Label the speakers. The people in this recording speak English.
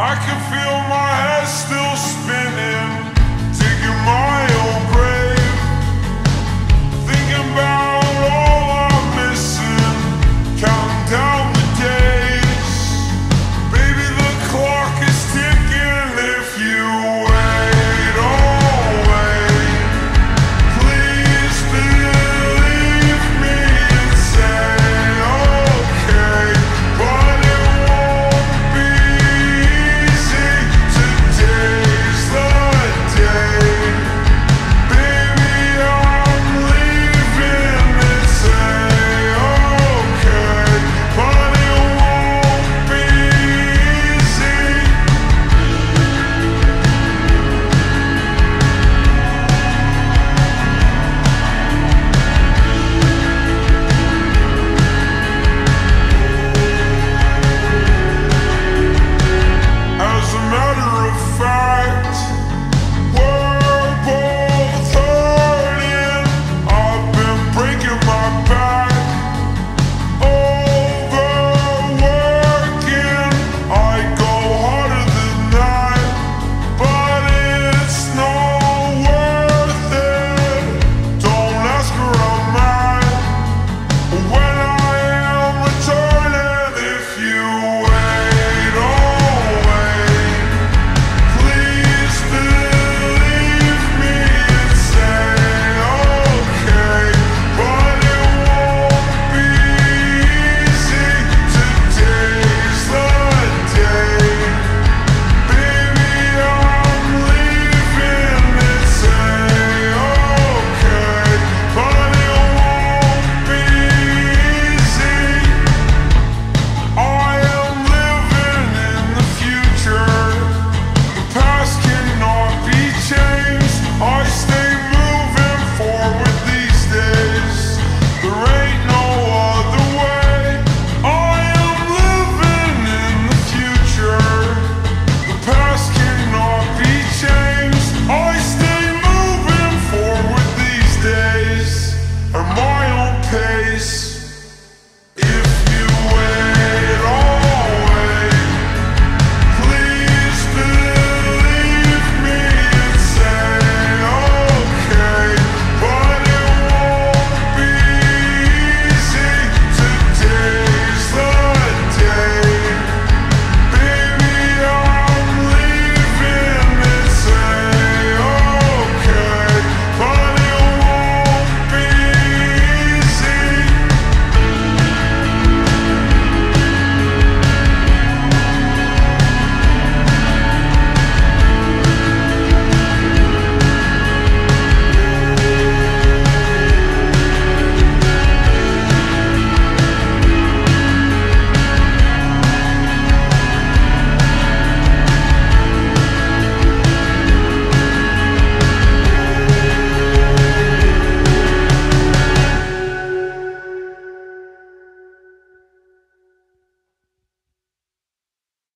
Speaker 1: I can feel my head still spinning.